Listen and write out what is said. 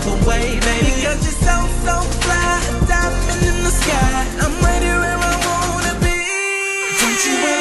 other way, baby. Because you're so, so fly, a diamond in the sky. I'm right here where I wanna be. Don't you